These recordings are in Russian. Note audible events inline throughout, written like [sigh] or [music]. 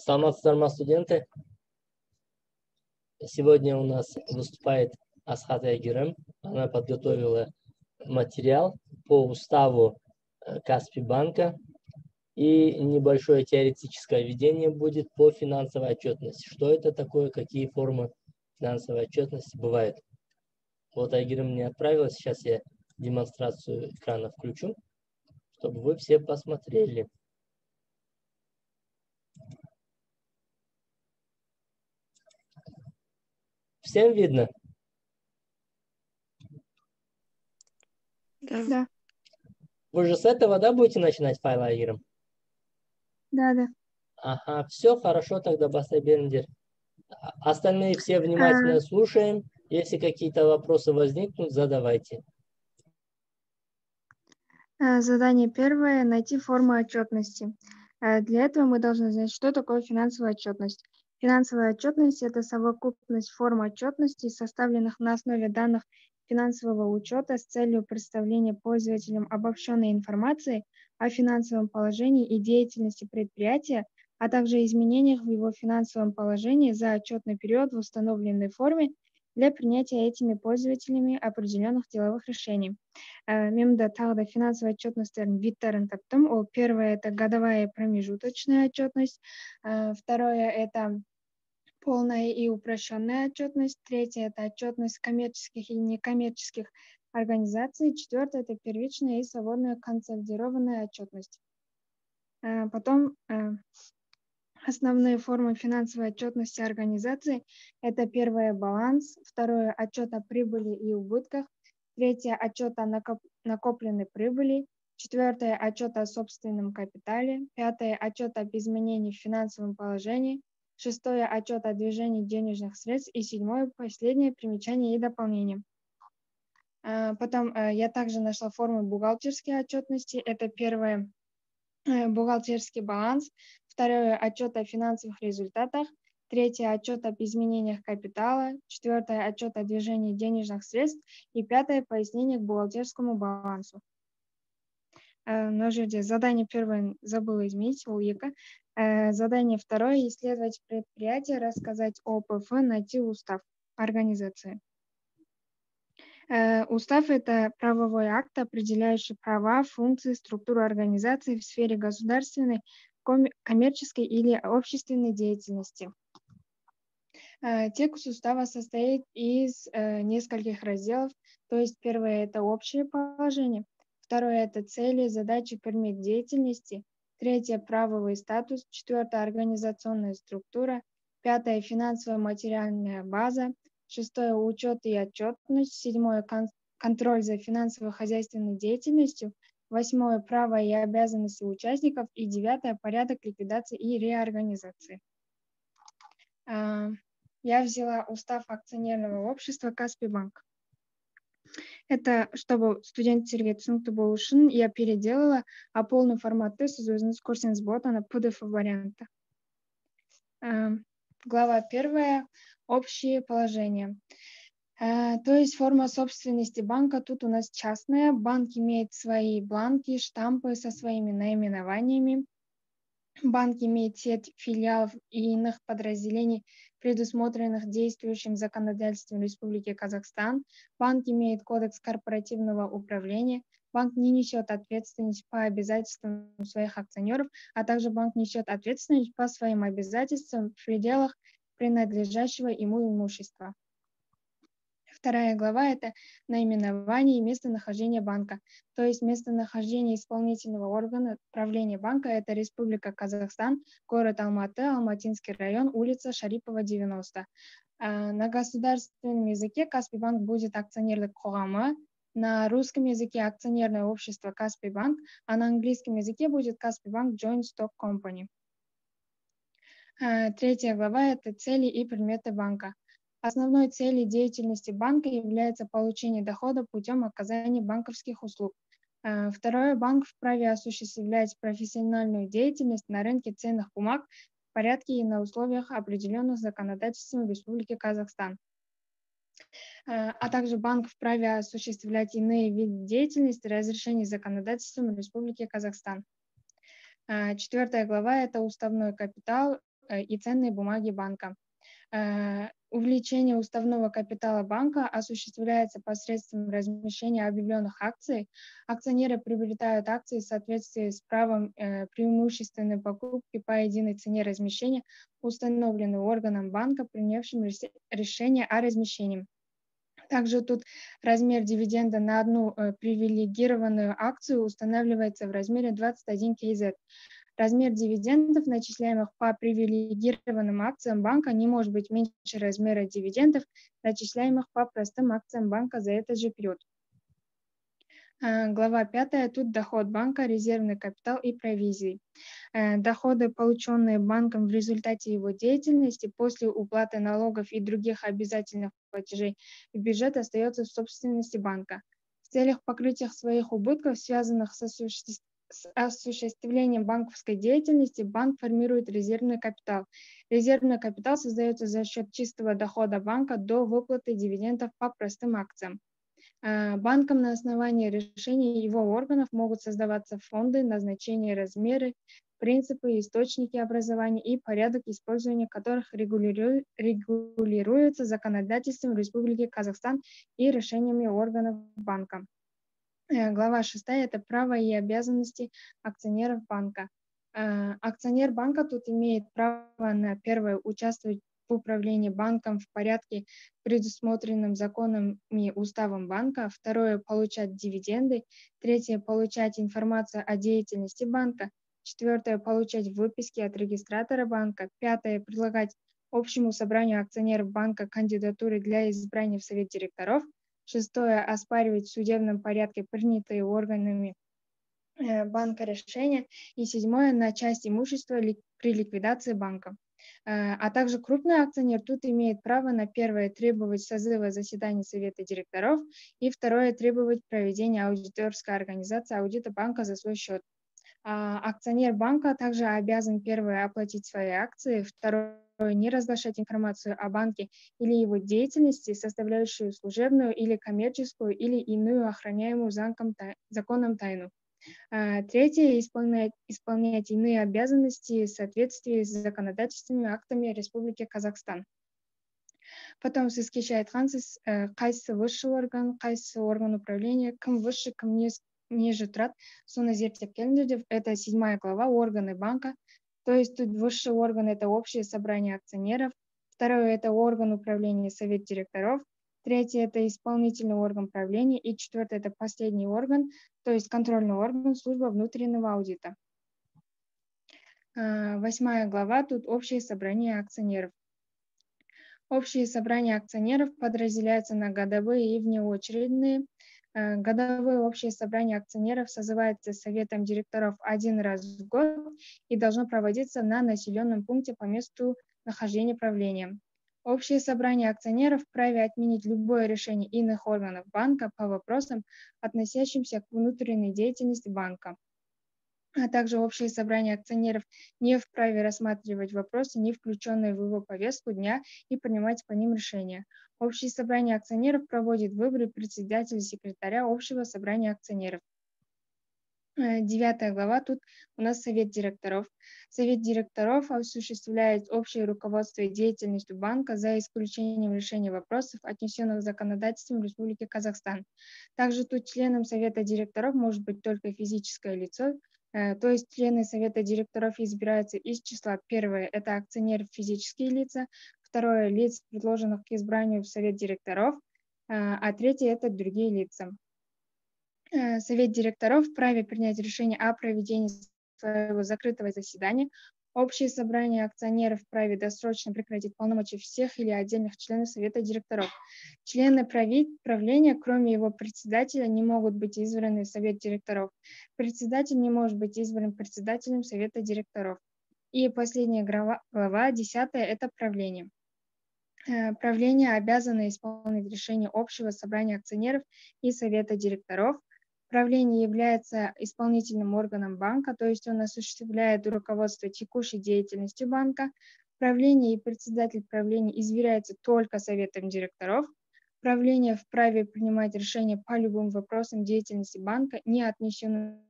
Саламатсыздар студенты. Сегодня у нас выступает Асхат Айгерем. Она подготовила материал по уставу э, Каспи банка и небольшое теоретическое введение будет по финансовой отчетности. Что это такое, какие формы финансовой отчетности бывают. Вот Айгерем мне отправила, сейчас я демонстрацию экрана включу, чтобы вы все посмотрели. Всем видно? Да. да. Вы же с этого, да, будете начинать файл Айгером? Да, да. Ага, все хорошо тогда, Басай Берндер. Остальные все внимательно а... слушаем. Если какие-то вопросы возникнут, задавайте. А, задание первое – найти форму отчетности. А, для этого мы должны знать, что такое финансовая отчетность. Финансовая отчетность – это совокупность форм отчетности, составленных на основе данных финансового учета с целью представления пользователям обобщенной информации о финансовом положении и деятельности предприятия, а также изменениях в его финансовом положении за отчетный период в установленной форме для принятия этими пользователями определенных деловых решений. Мен де тағы да финансовый отчетностьтардың видтарын таптым. Ол первое – это годовая промежуточная отчетность. Второе – это полная и упрощенная отчетность. Третье – это отчетность коммерческих и некоммерческих организаций. Четвертое – это первичная и свободная консолидированная отчетность. Потом Основные формы финансовой отчетности организации – это первое – баланс, второе – отчет о прибыли и убытках, третье – отчет о накопленной прибыли, четвертое – отчет о собственном капитале, пятое – отчет об изменении в финансовом положении, шестое – отчет о движении денежных средств и седьмое – последнее – примечание и дополнение. А, потом э, я также нашла форму бухгалтерской отчетности. Это первое э, – бухгалтерский баланс, второе – отчет о финансовых результатах, третье – отчет об изменениях капитала, четвертое – отчет о движении денежных средств и пятое – пояснение к бухгалтерскому балансу. Мына э, жерде задание первое забыла изменить ол екі э, задание второе исследовать предприятие рассказать о пф найти устав организации. Э, Устав – это правовой акт, определяющий права, функции, структуру организации в сфере государственной, коммерческой или общественной деятельности. Текст устава состоит из нескольких разделов, то есть первое – это общее положение, Второе – это цели, задачи, предмет деятельности. Третье – правовый статус. Четвертое – организационная структура. Пятое – финансовая материальная база. Шестое – учет и отчетность. Седьмое – контроль за финансово-хозяйственной деятельностью. Восьмое – право и обязанности участников. И девятое – порядок ликвидации и реорганизации. А, я взяла устав акционерного общества Каспий Банк Это чтобы студенттерге түсінікті болу үшін я переделала а полный форматты сіз өзіңіз көрсеңіз болады ана pdf варианта глава первая общие положения э, то есть форма собственности банка тут у нас частная. Банк имеет свои бланки, штампы со своими наименованиями. Банк имеет сеть филиалов и иных подразделений предусмотренных действующим законодательством Республики Казахстан. Банк имеет кодекс корпоративного управления. Банк не несет ответственность по обязательствам своих акционеров, а также банк несет ответственность по своим обязательствам в пределах принадлежащего ему имущества. Вторая глава – это наименование и местонахождение банка. То есть местонахождение исполнительного органа правления банка – это Республика Казахстан, город Алматы, Алматинский район, улица Шарипова, 90. А, на государственном языке Каспий банк будет акционерлік қоғамы, на русском языке акционерное общество Каспий банк, а на английском языке будет Каспий банк Joint Stock Company. А, третья глава – это цели и предметы банка. Основной целью деятельности банка является получение дохода путем оказания банковских услуг. Э, второе, банк вправе осуществлять профессиональную деятельность на рынке ценных бумаг в порядке и на условиях, определенных законодательством Республики Казахстан. Э, а также банк вправе осуществлять иные виды деятельности, разрешений законодательством Республики Казахстан. Э, четвертая глава – это уставной капитал, и ценные бумаги банка. Увеличение уставного капитала банка осуществляется посредством размещения объявленных акций. Акционеры приобретают акции в соответствии с правом э, преимущественной покупки по единой цене размещения, установленной органом банка, принявшим решение о размещении. Также тут размер дивиденда на одну э, привилегированную акцию устанавливается в размере 21 КЗ. Размер дивидендов, начисляемых по привилегированным акциям банка, не может быть меньше размера дивидендов, начисляемых по простым акциям банка за этот же период. А, глава 5. Тут доход банка, резервный капитал и провизии. Э, доходы, полученные банком в результате его деятельности после уплаты налогов и других обязательных платежей в бюджет остается в собственности банка. В целях покрытия своих убытков, связанных с осуществлением с осуществлением банковской деятельности банк формирует резервный капитал. Резервный капитал создается за счет чистого дохода банка до выплаты дивидендов по простым акциям. А, банком на основании решений его органов могут создаваться фонды, назначения, размеры, принципы, источники образования и порядок использования которых регулируются законодательством Республики Казахстан и решениями органов банка. Э, глава 6 – это право и обязанности акционеров банка. Э, акционер банка тут имеет право на первое участвовать в управлении банком в порядке, предусмотренным законом и уставом банка, второе – получать дивиденды, третье – получать информацию о деятельности банка, четвертое – получать выписки от регистратора банка, пятое – предлагать общему собранию акционеров банка кандидатуры для избрания в совет директоров – Шестое – оспаривать в судебном порядке принятые органами э, банка решения. И седьмое – на часть имущества при ликвидации банка. Э, а также крупный акционер тут имеет право на первое требовать созыва заседаний совета директоров и второе требовать проведения аудиторской организации аудита банка за свой счет. А акционер банка также обязан первое оплатить свои акции, второе не разглашать информацию о банке или его деятельности, составляющую служебную или коммерческую или иную охраняемую замком, законом тайну. А, третье – исполнять, исполнять иные обязанности в соответствии с законодательственными актами Республики Казахстан. Потом сізге айтқансыз қайсы высший орган қайсы орган управления кім выше кім ниже тұрады соны зерттеп келіңдер деп это седьмая глава органы банка то есть тут высший орган – это общее собрание акционеров, второе – это орган управления совет директоров, третье – это исполнительный орган правления, и четвертое – это последний орган, то есть контрольный орган служба внутреннего аудита. А, восьмая глава, тут общее собрание акционеров. Общие собрания акционеров подразделяются на годовые и внеочередные. Э, годовое общее собрание акционеров созывается Советом директоров один раз в год и должно проводиться на населенном пункте по месту нахождения правления. Общее собрание акционеров вправе отменить любое решение иных органов банка по вопросам, относящимся к внутренней деятельности банка а также общее собрание акционеров не вправе рассматривать вопросы, не включенные в его повестку дня, и принимать по ним решения. Общее собрание акционеров проводит выборы председателя и секретаря общего собрания акционеров. Э, девятая глава, тут у нас совет директоров. Совет директоров осуществляет общее руководство деятельностью банка за исключением решения вопросов, отнесенных законодательством Республики Казахстан. Также тут членом совета директоров может быть только физическое лицо, то есть члены совета директоров избираются из числа. Первое – это акционеры физические лица, второе – лиц, предложенных к избранию в совет директоров, э, а третье – это другие лица. Э, совет директоров вправе принять решение о проведении своего закрытого заседания Общее собрание акционеров вправе досрочно прекратить полномочия всех или отдельных членов Совета директоров. Члены правления, кроме его председателя, не могут быть избраны в Совет директоров. Председатель не может быть избран председателем Совета директоров. И последняя глава, глава 10, это правление. Э, правление обязано исполнить решение общего собрания акционеров и совета директоров, Правление является исполнительным органом банка, то есть он осуществляет руководство текущей деятельностью банка. Правление и председатель правления изверяются только советом директоров. Правление вправе принимать решения по любым вопросам деятельности банка, не отнесенным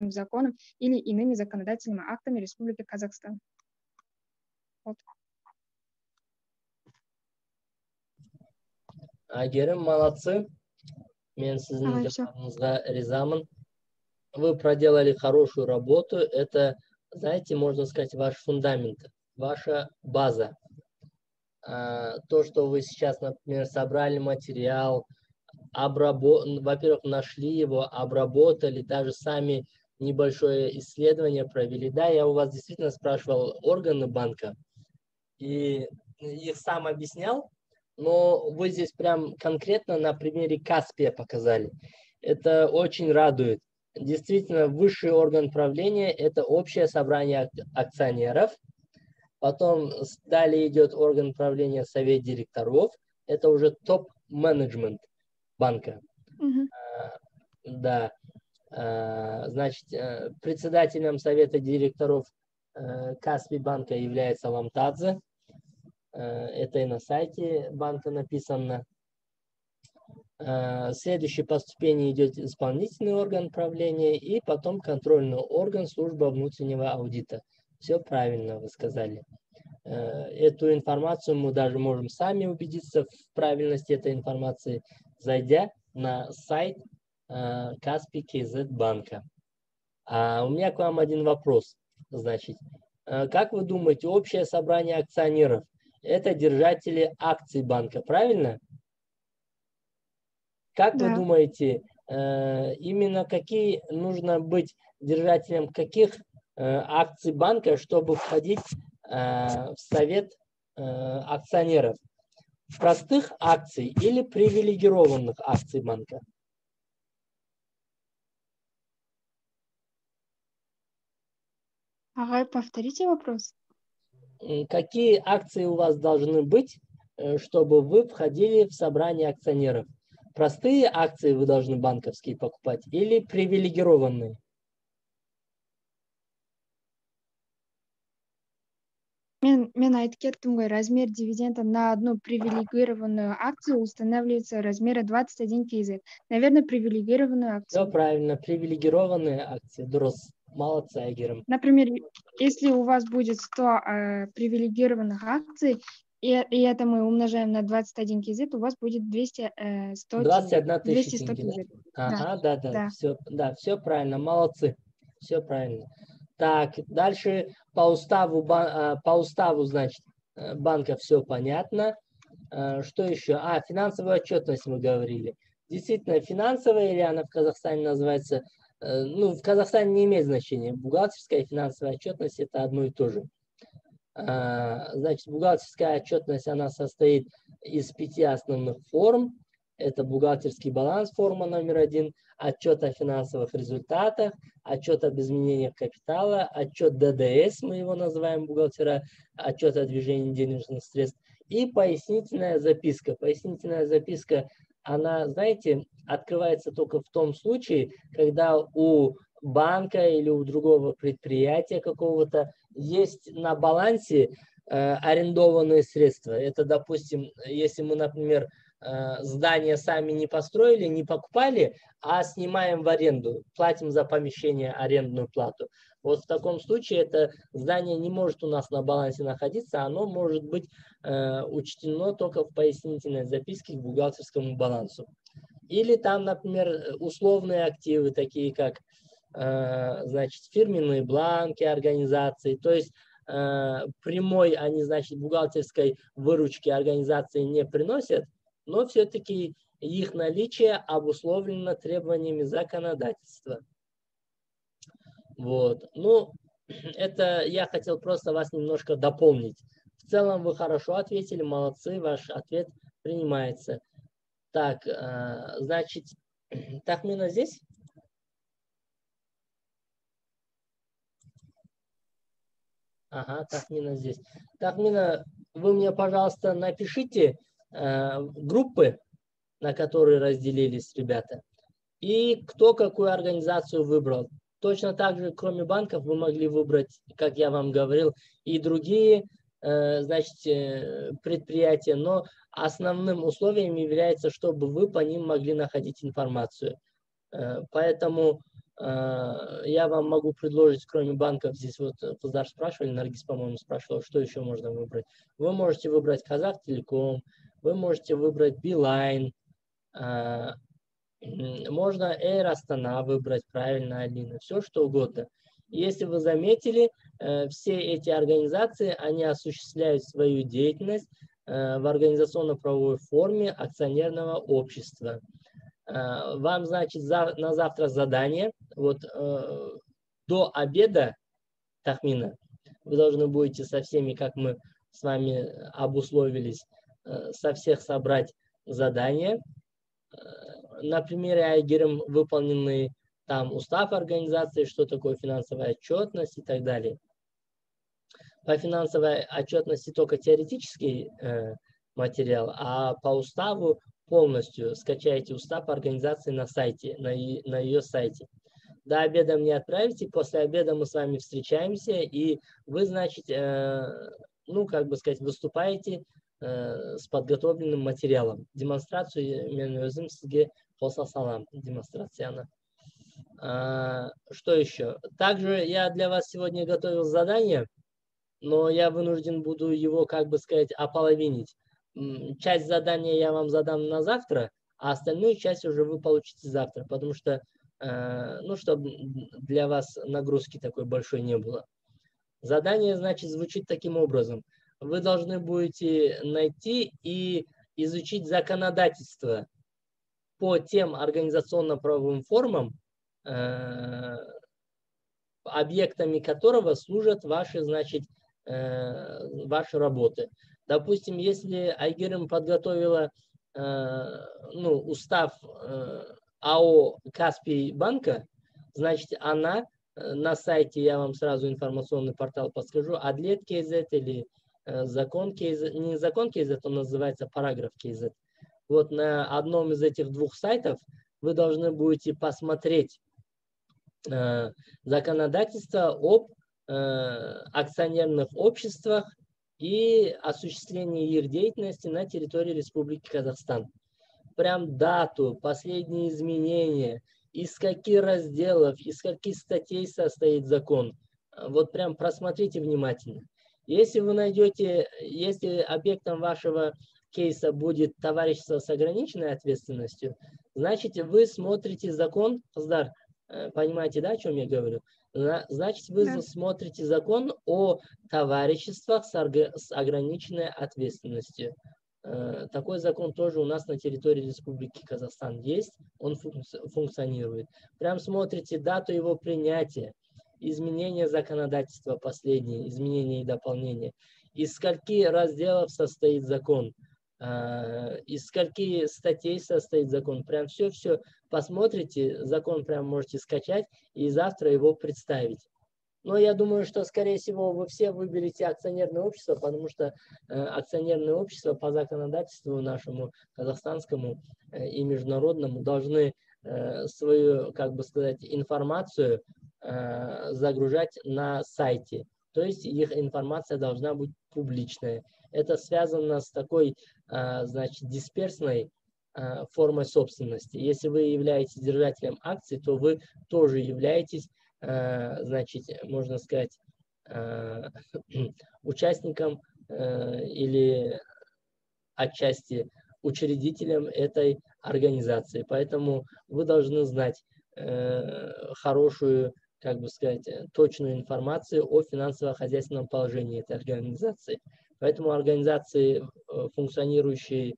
законом или иными законодательными актами Республики Казахстан. рахмат әйгерім молодцы всё. жауабыңызға ризамын вы проделали хорошую работу это знаете можно сказать ваш фундамент ваша база А, то что вы сейчас например собрали материал обработ... во-первых, нашли его, обработали, даже сами небольшое исследование провели. Да, я у вас действительно спрашивал органы банка, и их сам объяснял, но вы здесь прям конкретно на примере Каспия показали. Это очень радует. Действительно, высший орган правления – это общее собрание акционеров. Потом далее идет орган правления совет директоров. Это уже топ-менеджмент банка. Мгм. Да. А, Значит, э, председателем совета директоров э, Каспи банка является Ламтадзе. Э, Это и на сайте банка написано. Э, Следующий по ступени идет исполнительный орган правления и потом контрольный орган служба внутреннего аудита. Все правильно вы сказали. Э, Эту информацию мы даже можем сами убедиться в правильности этой информации, зайдя на сайт Каспи КЗ банка. А у меня к вам один вопрос. Значит, как вы думаете, общее собрание акционеров – это держатели акций банка, правильно? Как вы Да. думаете, э, именно какие нужно быть держателем каких э, акций банка, чтобы входить э, в совет акционеров? Простых акций или привилегированных акций банка? Ага, повторите вопрос. М, Какие акции у вас должны быть, э, чтобы вы входили в собрание акционеров? Простые акции вы должны банковские покупать или привилегированные? Мен, мен айтып кеттім ғой, размер дивиденда на одну привилегированную акцию устанавливается размера 21 кз. Наверное, привилегированную Все акцию. правильно, привилегированные акции. Дурос. Молодцы, Айгерім. Например, если у вас будет 100 э, привилегированных акций, и, и это мы умножаем на 21 кз, у вас будет 200, э, 100 тенге. 21 тысяча 200 100 тенге, да? Ага, да, да, да. все, да, все правильно, молодцы, все правильно. Так, дальше по уставу, а, по уставу, значит, э, банка все понятно. Э, Что еще? А, финансовая отчетность мы говорили. Действительно, финансовая, или она в Казахстане называется, э, ну, в Казахстане не имеет значения. Бухгалтерская и финансовая отчетность это одно и то же. А, Значит, бухгалтерская отчетность, она состоит из пяти основных форм. Это бухгалтерский баланс, форма номер один, отчет о финансовых результатах, отчет об изменениях капитала, отчет ДДС, мы его называем бухгалтера, отчет о движении денежных средств и пояснительная записка. Пояснительная записка, она, знаете, открывается только в том случае, когда у банка или у другого предприятия какого-то есть на балансе э, арендованные средства. Это, допустим, если мы, например, э, здание сами не построили, не покупали, а снимаем в аренду, платим за помещение арендную плату. Вот в таком случае это здание не может у нас на балансе находиться, оно может быть э, учтено только в пояснительной записке к бухгалтерскому балансу. Или там, например, условные активы, такие как э, значит, фирменные бланки организации, то есть э, прямой они, значит, бухгалтерской выручки организации не приносят, но все-таки их наличие обусловлено требованиями законодательства. Вот. Ну, [clears throat] это я хотел просто вас немножко дополнить. В целом вы хорошо ответили, молодцы, ваш ответ принимается. Так, э, значит, [clears throat] Тахмина здесь? Ага, Тахмина здесь. Тахмина, вы мне, пожалуйста, напишите э, группы, на которые разделились ребята, и кто какую организацию выбрал. Точно так же, кроме банков, вы могли выбрать, как я вам говорил, и другие э, значит, э, предприятия, но основным условием является, чтобы вы по ним могли находить информацию. Э, Поэтому я вам могу предложить, кроме банков, здесь вот Куздар спрашивали, Наргиз, по-моему, спрашивал, что еще можно выбрать. Вы можете выбрать Казах Телеком, вы можете выбрать Билайн, можно Air Astana выбрать правильно, Алина, все что угодно. Если вы заметили, э, все эти организации, они осуществляют свою деятельность э, в организационно-правовой форме акционерного общества. Э, вам, значит, на завтра задание, вот до обеда, Тахмина, вы должны будете со всеми, как мы с вами обусловились, со всех собрать задания, на примере Айгером выполненные там устав организации, что такое финансовая отчетность и так далее. По финансовой отчетности только теоретический э, материал, а по уставу полностью скачайте устав организации на сайте, на, на ее сайте. До обеда мне отправите, после обеда мы с вами встречаемся, и вы, значит, э, ну, как бы сказать, выступаете э, с подготовленным материалом. Демонстрацию мен өзім сізге қоса салам демонстрацияны. А, что еще? Также я для вас сегодня готовил задание, но я вынужден буду его, как бы сказать, ополовинить. Часть задания я вам задам на завтра, а остальную часть уже вы получите завтра, потому что, э, ну, чтобы для вас нагрузки такой большой не было. Задание, значит, звучит таким образом. Вы должны будете найти и изучить законодательство по тем организационно-правовым формам, Э, объектами которого служат ваши, значит, э, ваши работы. Допустим, если Айгерим подготовила э, ну, устав АО Каспий банка, значит, она на сайте, я вам сразу информационный портал подскажу, Адлет KZ или закон KZ, не закон KZ, он называется параграф KZ. Вот на одном из этих двух сайтов вы должны будете посмотреть Э, законодательство об э, акционерных обществах и осуществлении их деятельности на территории Республики Казахстан. Прям дату, последние изменения, из каких разделов, из каких статей состоит закон. Вот прям просмотрите внимательно. Если вы найдете, если объектом вашего кейса будет товарищество с ограниченной ответственностью, значит вы смотрите закон, Каздар, Э, понимаете, да, о чем я говорю? Значит, вы да. смотрите закон о товариществах с, с ограниченной ответственностью. Э, такой закон тоже у нас на территории Республики Казахстан есть, он функционирует. Прям смотрите дату его принятия, изменения законодательства последние, изменения и дополнения. Из скольки разделов состоит закон, из скольки статей состоит закон. Прям все-все посмотрите, закон прям можете скачать и завтра его представить. Но я думаю, что, скорее всего, вы все выберете акционерное общество, потому что э, акционерное общество по законодательству нашему казахстанскому э, и международному должны э, свою, как бы сказать, информацию э, загружать на сайте. То есть их информация должна быть публичная. Это связано с такой, э, значит, дисперсной Э, формой собственности. Если вы являетесь держателем акций, то вы тоже являетесь, э, значит, можно сказать, э, [clears throat] участником или отчасти учредителем этой организации. Поэтому вы должны знать хорошую, как бы сказать, точную информацию о финансово-хозяйственном положении этой организации. Поэтому организации, функционирующие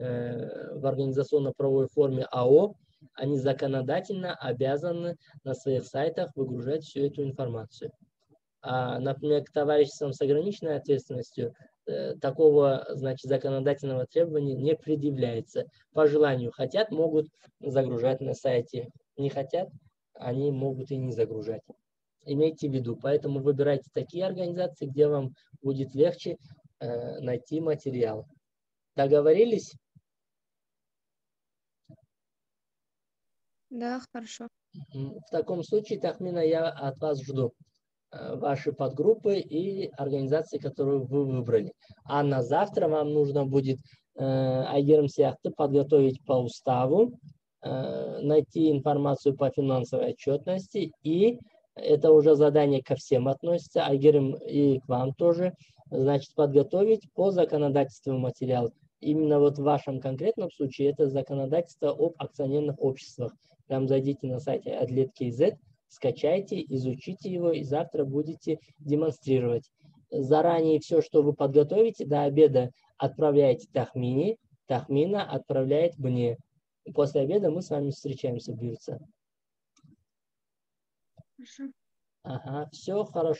Э, в организационно-правовой форме АО, они законодательно обязаны на своих сайтах выгружать всю эту информацию. А, например, к товариществам с ограниченной ответственностью э, такого, значит, законодательного требования не предъявляется. По желанию хотят, могут загружать на сайте. Не хотят, они могут и не загружать. Имейте в виду. Поэтому выбирайте такие организации, где вам будет легче э, найти материал. Договорились? Да, хорошо. В таком случае, Тахмина, я от вас жду э, ваши подгруппы и организации, которую вы выбрали. А на завтра вам нужно будет э, Айгером Сияхты подготовить по уставу э, найти информацию по финансовой отчетности и это уже задание ко всем относится, Айгерим и к вам тоже, значит, подготовить по законодательству материал. Именно вот в вашем конкретном случае это законодательство об акционерных обществах. Там зайдите на сайте Adlet.kz, скачайте, изучите его и завтра будете демонстрировать. Заранее все, что вы подготовите до обеда, отправляете Тахмини, Тахмина отправляет мне. После обеда мы с вами встречаемся, Бирца. Хорошо. Ага, все хорошо.